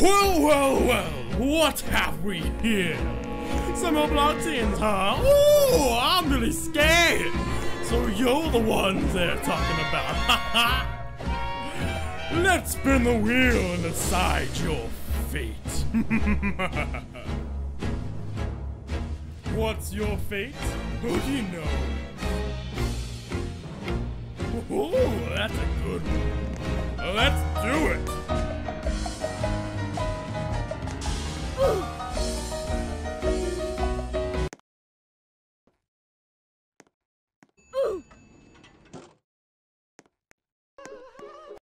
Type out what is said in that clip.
Well, well, well, what have we here? Some Oblatins, huh? Ooh, I'm really scared. So you're the ones they're talking about, ha Let's spin the wheel and decide your fate. What's your fate? Who do you know? Oh, that's a